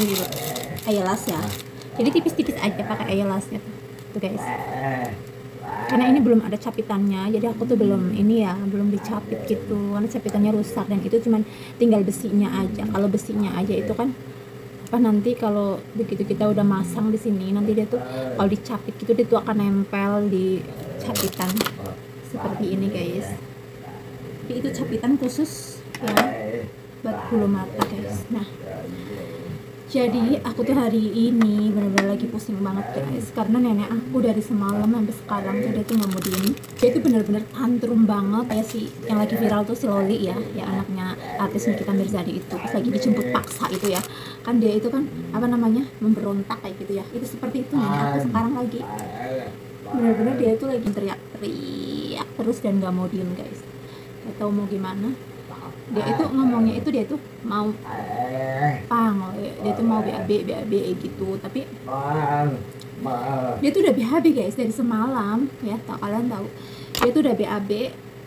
ini dulu ayelas ya. Jadi tipis-tipis aja pakai ayelasnya tuh tuh guys. Karena ini belum ada capitannya jadi aku tuh belum ini ya belum dicapit gitu. Karena capitannya rusak dan itu cuman tinggal besinya aja. Kalau besinya aja itu kan apa nanti kalau begitu kita udah masang di sini nanti dia tuh kalau dicapit gitu dia tuh akan nempel di capitan. Seperti ini guys. Tapi itu capitan khusus ya buat bulu mata guys. Nah jadi aku tuh hari ini benar-benar lagi pusing banget guys. Karena nenek aku dari semalam sampai sekarang tuh dia tuh nggak mau diem dia tuh benar-benar tantrum banget kayak si yang lagi viral tuh si Loli ya ya anaknya artis Nikita Mirzadi itu. Pas lagi dijemput paksa itu ya. Kan dia itu kan apa namanya memberontak kayak gitu ya. Itu seperti itu nenek aku sekarang lagi. Benar-benar dia tuh lagi teriak-teriak terus dan nggak mau diem guys. Gak tahu mau gimana. Dia itu ngomongnya itu dia tuh mau tuh mau BAB BAB gitu. Tapi dia tuh udah BAB guys dari semalam ya tau kalian tahu. Dia tuh udah BAB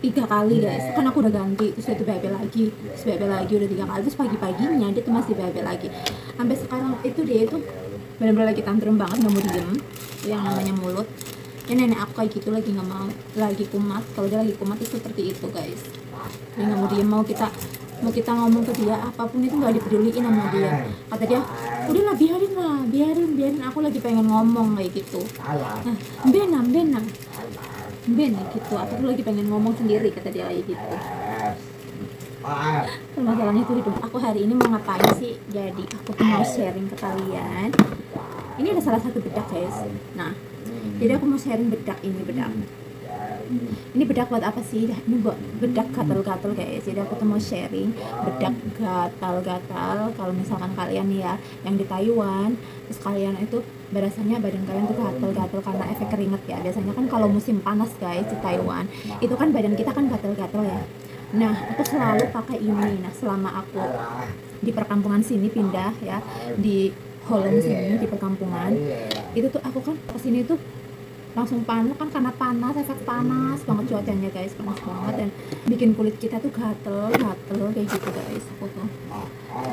tiga kali guys. Kan aku udah ganti terus dia tuh BAB lagi terus BAB lagi udah tiga kali. Terus pagi-paginya dia tuh masih BAB lagi. Sampai sekarang itu dia itu benar-benar lagi tantrum banget nggak mau diem. Yang namanya mulut. Ya nenek aku kayak gitu lagi nggak mau lagi kumat. Kalau dia lagi kumat itu seperti itu guys. Dia nggak mau diem mau kita mau kita ngomong ke dia apa pun itu nggak dipeduliin sama dia. Kata dia udahlah biarin lah biarin biarin. Aku lagi pengen ngomong kayak gitu. Nah bena bena bena gitu. Aku lagi pengen ngomong sendiri kata dia kayak gitu. Masalahnya tuh hidup. Aku hari ini mau ngapain sih? Jadi aku mau sharing ke kalian. Ini ada salah satu bedak guys. Nah jadi aku mau sharing bedak ini bedak ini bedak buat apa sih? Ini buat bedak gatal-gatal guys jadi aku tuh mau sharing bedak gatal-gatal. Kalau misalkan kalian ya yang di Taiwan terus kalian itu berasanya badan kalian tuh gatal-gatal karena efek keringet ya. Biasanya kan kalau musim panas guys di Taiwan itu kan badan kita kan gatal-gatal ya. Nah aku selalu pakai ini. Nah selama aku di perkampungan sini pindah ya di Holland sini di perkampungan itu tuh aku kan ke sini tuh langsung panas kan karena panas efek panas banget cuacanya guys panas banget. Dan bikin kulit kita tuh gatel gatel kayak gitu guys aku tuh.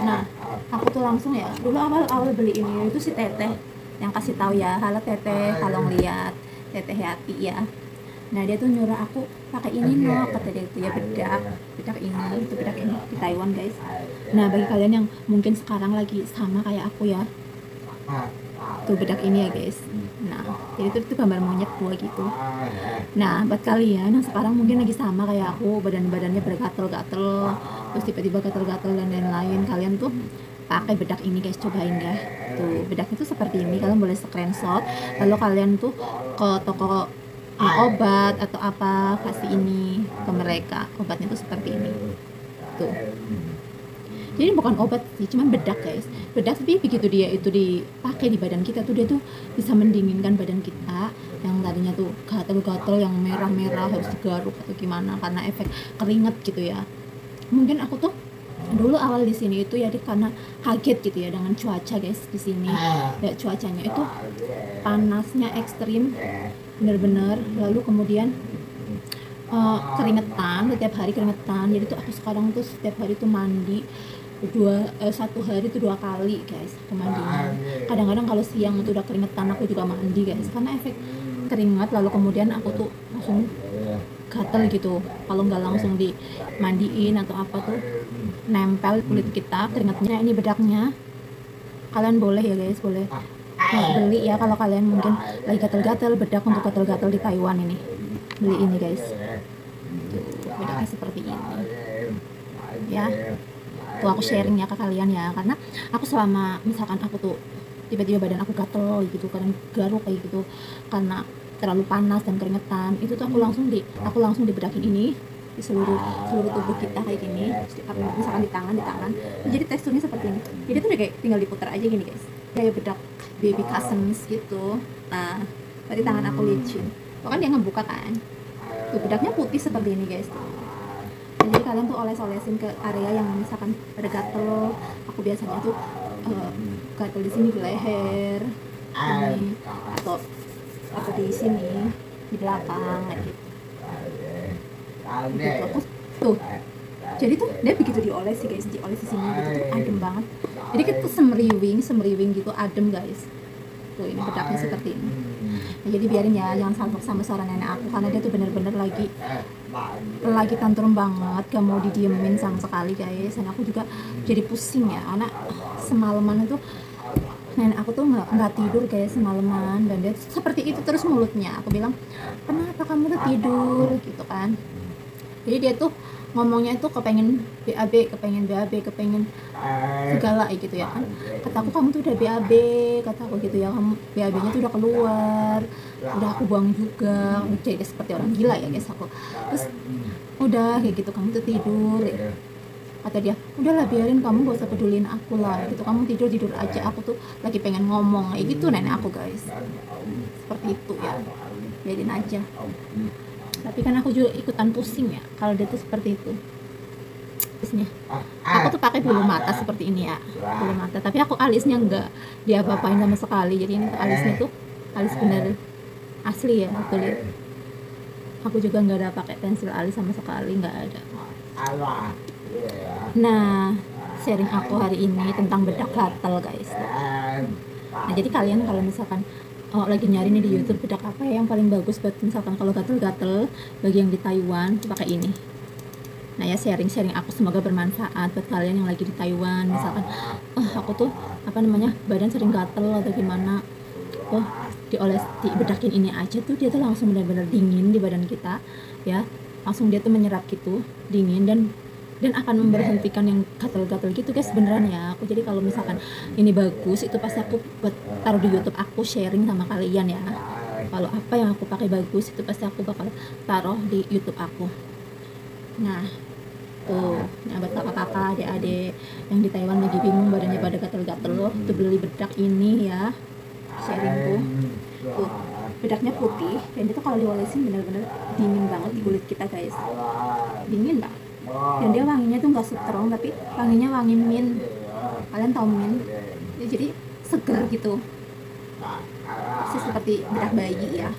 Nah aku tuh langsung ya dulu awal awal beli ini itu si teteh yang kasih tahu ya halo teteh kalau ngeliat teteh hati ya. Nah dia tuh nyuruh aku pakai ini no kata dia itu ya bedak bedak ini itu bedak ini di Taiwan guys. Nah bagi kalian yang mungkin sekarang lagi sama kayak aku ya tuh bedak ini ya guys nah jadi itu, itu gambar monyet gua gitu. Nah buat kalian yang sekarang mungkin lagi sama kayak aku badan-badannya bergatel-gatel terus tiba-tiba gatel-gatel dan lain-lain kalian tuh pakai bedak ini guys cobain ya tuh bedaknya tuh seperti ini kalian boleh screenshot. Lalu kalian tuh ke toko uh, obat atau apa kasih ini ke mereka obatnya tuh seperti ini. Tuh jadi bukan obat sih cuman bedak guys. Bedak tapi begitu dia itu dipakai di badan kita tuh dia tuh bisa mendinginkan badan kita yang tadinya tuh gatel-gatel yang merah-merah harus digaruk atau gimana karena efek keringet gitu ya. Mungkin aku tuh dulu awal di sini itu ya di- karena kaget gitu ya dengan cuaca guys di sini. Ya cuacanya itu panasnya ekstrim bener-bener. Lalu kemudian eh, keringetan setiap hari keringetan. Jadi tuh aku sekarang tuh setiap hari tuh mandi dua eh, satu hari tuh dua kali guys aku mandinya kadang-kadang kalau siang itu udah keringetan aku juga mandi guys karena efek keringat lalu kemudian aku tuh langsung gatel gitu. Kalau nggak langsung dimandiin atau apa tuh nempel kulit kita keringatnya ini bedaknya. Kalian boleh ya guys boleh. Nah, beli ya kalau kalian mungkin lagi gatel-gatel bedak untuk gatel-gatel di Taiwan ini. Beli ini guys. Bedaknya seperti ini. Ya tuh aku sharing ya ke kalian ya karena aku selama misalkan aku tuh tiba-tiba badan aku gatel gitu kadang garuk kayak gitu karena terlalu panas dan keringetan itu tuh aku langsung di aku langsung dibedakin ini di seluruh seluruh tubuh kita kayak gini misalkan di tangan di tangan. Jadi teksturnya seperti ini. Jadi tuh udah kayak tinggal diputar aja gini guys. Kayak bedak baby cousins gitu. Nah tadi tangan aku licin. Bahkan dia ngebuka kan. Tuh bedaknya putih seperti ini guys jadi kalian tuh oles-olesin ke area yang misalkan ada gatel. Aku biasanya tuh eh, gatel di sini di leher ini atau atau di sini di belakang gitu. Gitu aku tuh jadi tuh dia begitu dioles sih guys dioles di sini gitu tuh adem banget. Jadi kita semriwing semriwing gitu adem guys tuh ini bedaknya seperti ini. Nah, jadi biarin ya jangan salfok sama suara nenek aku karena dia tuh bener-bener lagi lagi tantrum banget gak mau didiemin sama sekali guys. Dan aku juga jadi pusing ya karena semalaman itu nenek aku tuh nggak nggak tidur kayak semalaman. Dan dia seperti itu terus mulutnya. Aku bilang kenapa kamu tuh tidur? Gitu kan. Jadi dia tuh ngomongnya itu kepengen BAB, kepengen BAB, kepengen segala gitu ya kan. Kata aku kamu tuh udah BAB kata aku gitu ya. Kamu BAB nya tuh udah keluar udah aku buang juga. Jadi seperti orang gila ya guys aku. Terus udah kayak gitu kamu tuh tidur. Ya. kata dia udahlah biarin kamu gak usah pedulin aku lah. Gitu kamu tidur tidur aja. Aku tuh lagi pengen ngomong kayak gitu nenek aku guys. Seperti itu ya. Biarin aja tapi kan aku juga ikutan pusing ya kalau dia tuh seperti itu. Alisnya. Aku tuh pakai bulu mata seperti ini ya bulu mata. Tapi aku alisnya enggak dia apa-apain sama sekali. Jadi ini tuh alisnya tuh alis bener asli ya aku lihat. Aku juga nggak ada pakai pensil alis sama sekali nggak ada. Nah sharing aku hari ini tentang bedak gatel guys. nah jadi kalian kalau misalkan oh, lagi nyari nih di YouTube bedak apa ya yang paling bagus buat misalkan kalau gatel-gatel bagi yang di Taiwan pakai ini. Nah ya sharing-sharing aku semoga bermanfaat buat kalian yang lagi di Taiwan misalkan oh aku tuh apa namanya badan sering gatel atau gimana. Oh dioles di bedakin ini aja tuh dia tuh langsung benar-benar dingin di badan kita ya. Langsung dia tuh menyerap gitu dingin dan dan akan memberhentikan yang gatel-gatel gitu guys beneran ya aku jadi kalau misalkan ini bagus itu pasti aku taruh di YouTube aku sharing sama kalian ya. Kalau apa yang aku pakai bagus itu pasti aku bakal taruh di YouTube aku. Nah tuh. Nah buat kakak-kakak adik-adik yang di Taiwan lagi bingung badannya pada gatel-gatel loh tuh beli bedak ini ya. Sharingku tuh. Bedaknya putih dan itu kalau diolesin bener-bener dingin banget di kulit kita guys. Dingin banget dan dia wanginya tuh nggak strong tapi wanginya wangi mint. Kalian tahu mint? Ya, jadi seger gitu. Persis seperti bedak bayi ya.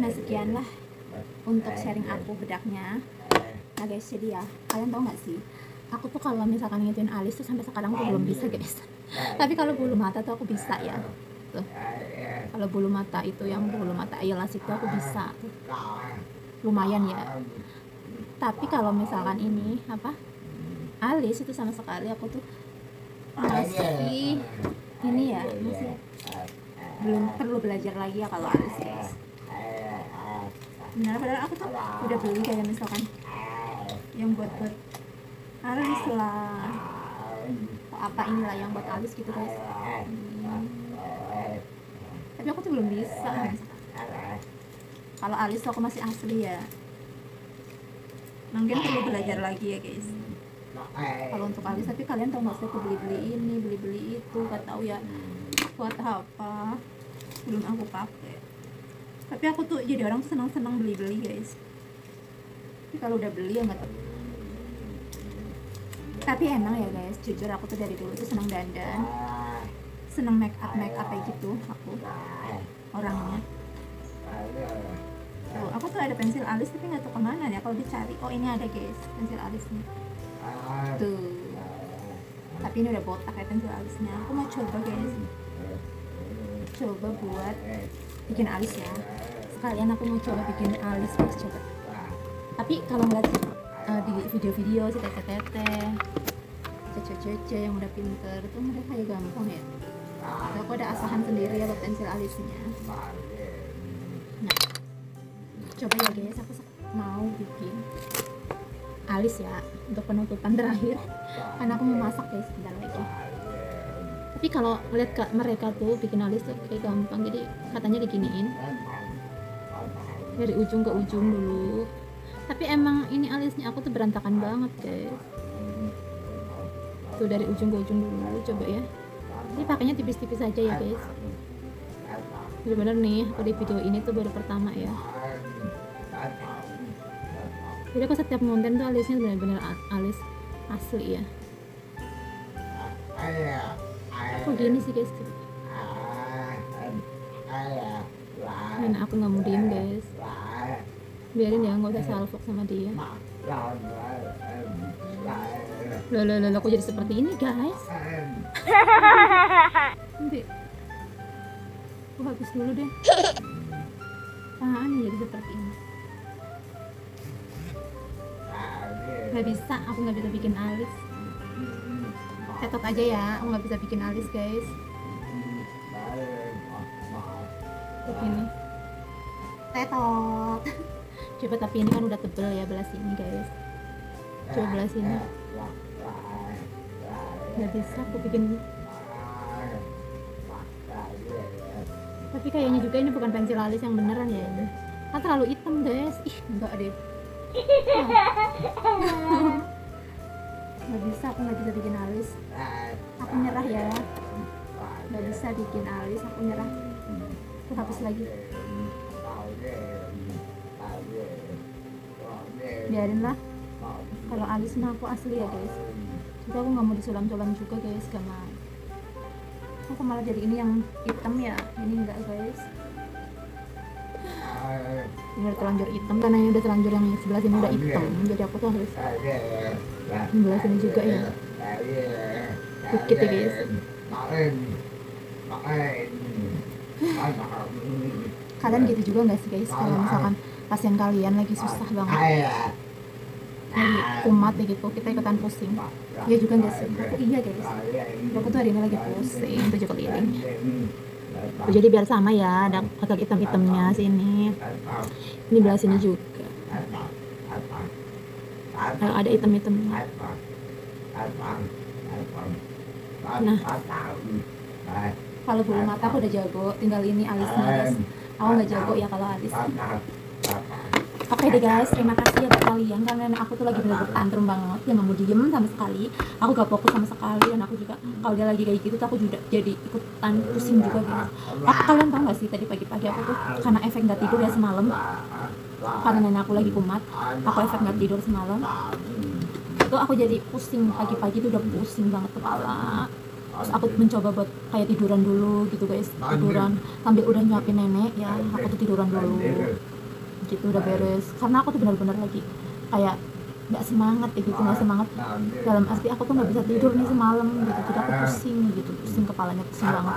Nah sekian lah untuk sharing aku bedaknya. Nah guys jadi ya kalian tahu nggak sih? Aku tuh kalau misalkan ngituin alis tuh sampai sekarang tuh belum bisa guys. Tapi kalau bulu mata tuh aku bisa ya. Tuh. Kalau bulu mata itu yang bulu mata eyelas itu aku bisa. Lumayan ya tapi kalau misalkan ini apa? Alis itu sama sekali aku tuh masih ini ya masih belum perlu belajar lagi ya kalau alis guys. Benar padahal aku tuh udah beli kayak misalkan yang buat buat alis lah. Apa inilah yang buat alis gitu guys. Hmm. tapi aku tuh belum bisa. Kalau alis tuh aku masih asli ya mungkin perlu belajar lagi ya guys. Kalau untuk alis tapi kalian tahu nggak sih aku beli beli ini beli beli itu gak tahu ya buat apa? Belum aku pakai. Tapi aku tuh jadi orang senang senang beli beli guys. Tapi kalau udah beli ya nggak tahu. Tapi emang ya guys jujur aku tuh dari dulu tuh senang dandan. Senang make up make up kayak gitu aku. Orangnya tuh aku tuh ada pensil alis tapi nggak tahu ke mana ya. Kalau dicari oh ini ada guys pensil alisnya. Tuh. Tapi ini udah botak ya pensil alisnya. Aku mau coba guys. Coba buat bikin alis ya. Sekalian aku mau coba bikin alis pas coba. Tapi kalau ngeliat uh, di video-video si tete tete cece-cece yang udah pinter tuh mereka ya gampang ya. Aku ada asahan sendiri ya buat pensil alisnya coba ya guys aku mau bikin alis ya untuk penutupan terakhir. Karena aku mau masak guys sebentar lagi. Tapi kalau lihat mereka tuh bikin alis tuh kayak gampang. Jadi katanya diginiin. Dari ujung ke ujung dulu. Tapi emang ini alisnya aku tuh berantakan banget guys. Tuh dari ujung ke ujung dulu coba ya. Ini pakainya tipis-tipis aja ya guys. Bener-bener nih aku di video ini tuh baru pertama ya jadi aku setiap konten tuh alisnya benar-benar alis asli ya. Kok gini sih guys. Dan aku nggak mau diem guys. Biarin ya nggak usah salfok sama dia. Loh, loh, loh, aku jadi seperti ini guys? Nanti. Aku habis dulu deh. Apaan jadi seperti ini nggak bisa aku nggak bisa bikin alis. Tetot aja ya aku nggak bisa bikin alis guys. Begini tetot. Coba tapi ini kan udah tebel ya belah sini guys. Coba belah sini nggak bisa aku bikin. Tapi kayaknya juga ini bukan pensil alis yang beneran ya ini. Kan terlalu hitam guys. Ih enggak deh nggak bisa aku nggak bisa bikin alis. Aku nyerah ya. Nggak bisa bikin alis aku nyerah. Aku hapus lagi. Biarin lah. Kalau alis mah aku asli ya guys. Juga aku nggak mau disulam-sulam juga guys mau aku malah jadi ini yang hitam ya. Ini enggak guys ini udah terlanjur hitam karena ini udah terlanjur yang sebelah sini udah hitam. Jadi aku tuh harus sebelah sini juga ya. Dikit ya guys. Kalian gitu juga nggak sih guys? Kalau misalkan pasien kalian lagi susah banget. Lagi kumat ya gitu kita ikutan pusing. Ya juga nggak sih? Aku iya guys. Aku tuh hari ini lagi pusing tujuh keliling jadi biar sama ya ada agak hitam-hitamnya sini. Ini belah sini juga. Kalau ada hitam-hitamnya Nah. kalau bulu mata aku udah jago tinggal ini alisnya guys aku nggak jago ya kalau alis Oke deh guys, terima kasih ya buat kalian. Karena aku tuh lagi bener-bener tantrum banget yang nggak mau diem sama sekali. Aku gak fokus sama sekali dan aku juga kalau dia lagi kayak gitu tuh aku juga jadi ikutan pusing juga guys aku kalian tau gak sih tadi pagi-pagi aku tuh karena efek nggak tidur ya semalam? Karena nenek aku lagi kumat aku efek nggak tidur semalam. Itu aku jadi pusing pagi-pagi tuh udah pusing banget kepala. Terus aku mencoba buat kayak tiduran dulu gitu guys. Tiduran sambil udah nyuapin nenek ya aku tuh tiduran dulu gitu udah beres. Karena aku tuh benar-benar lagi kayak nggak semangat ya gitu nggak semangat. dalam arti aku tuh nggak bisa tidur nih semalam gitu jadi aku pusing gitu pusing kepalanya pusing banget.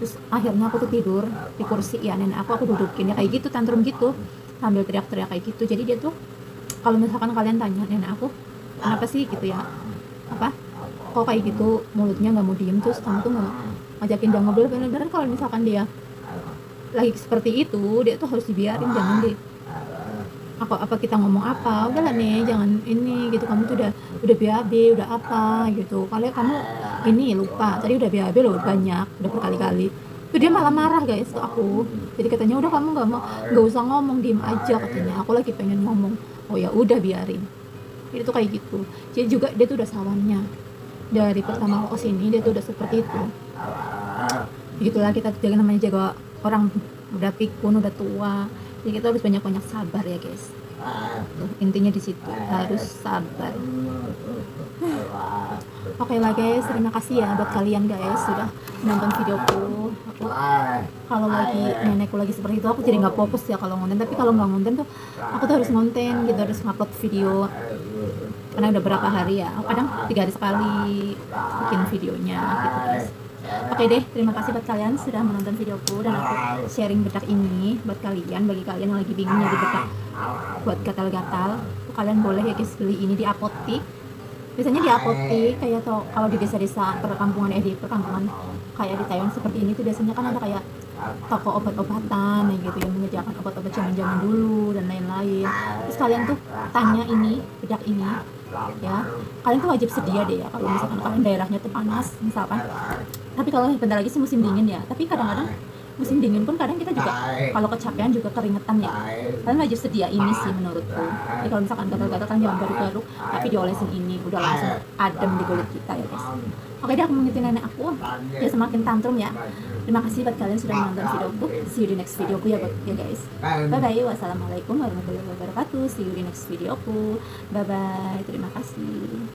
Terus akhirnya aku tuh tidur di kursi ya nenek aku aku dudukin ya kayak gitu tantrum gitu. Sambil teriak-teriak kayak gitu. Jadi dia tuh kalau misalkan kalian tanya nenek aku kenapa sih? gitu ya. Apa? Kok kayak gitu? Mulutnya nggak mau diem terus kamu tuh nggak ngajakin dia ngobrol? Bener-bener kalau misalkan dia lagi seperti itu dia tuh harus dibiarin jangan di apa apa kita ngomong apa udahlah nih jangan ini gitu kamu tuh udah udah BAB udah apa gitu. Kalian kamu ini lupa tadi udah BAB loh banyak udah berkali-kali. Tuh dia malah marah guys ke aku. Jadi katanya udah kamu nggak mau nggak usah ngomong diem aja katanya. Aku lagi pengen ngomong oh ya udah biarin. Itu tuh kayak gitu. Jadi juga dia tuh udah sawannya. Dari pertama aku ke sini dia tuh udah seperti itu. Gitulah kita jaga namanya jaga orang udah pikun udah tua jadi kita harus banyak banyak sabar ya guys. Tuh, intinya di situ harus sabar. Oke lah guys. Terima kasih ya buat kalian guys sudah nonton videoku. Aku kalau lagi nenekku lagi seperti itu aku jadi nggak fokus ya kalau ngonten. Tapi kalau nggak ngonten tuh aku tuh harus ngonten gitu harus ngupload video. Karena udah berapa hari ya kadang tiga hari sekali bikin videonya gitu guys Oke deh, terima kasih buat kalian sudah menonton videoku dan aku sharing bedak ini buat kalian, bagi kalian yang lagi bingung nyari bedak buat gatal-gatal, kalian boleh ya guys beli ini di apotik. Biasanya di apotik kayak to, kalau di desa-desa perkampungan eh di perkampungan kayak di Taiwan seperti ini tuh biasanya kan ada kayak toko obat-obatan ya gitu yang menyediakan obat-obat zaman-zaman dulu dan lain-lain. Terus kalian tuh tanya ini bedak ini ya kalian tuh wajib sedia deh ya kalau misalkan kalian daerahnya tuh panas misalkan. Tapi kalau bentar lagi sih musim dingin ya tapi kadang-kadang musim dingin pun kadang kita juga kalau kecapean juga keringetan ya. Kalian wajib sedia ini sih menurutku. Jadi kalau misalkan gatal-gatal kan jangan garuk-garuk tapi diolesin ini udah langsung adem di kulit kita ya guys. Oke deh aku mengingetin nenek aku. Dia semakin tantrum ya. Terima kasih buat kalian sudah menonton videoku. See you di next videoku ya buat ya guys. Bye bye wassalamualaikum warahmatullahi wabarakatuh. See you di next videoku. Bye bye terima kasih